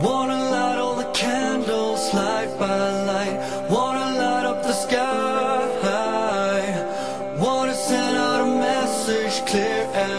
Wanna light all the candles light by light. Wanna light up the sky. Wanna send out a message clear and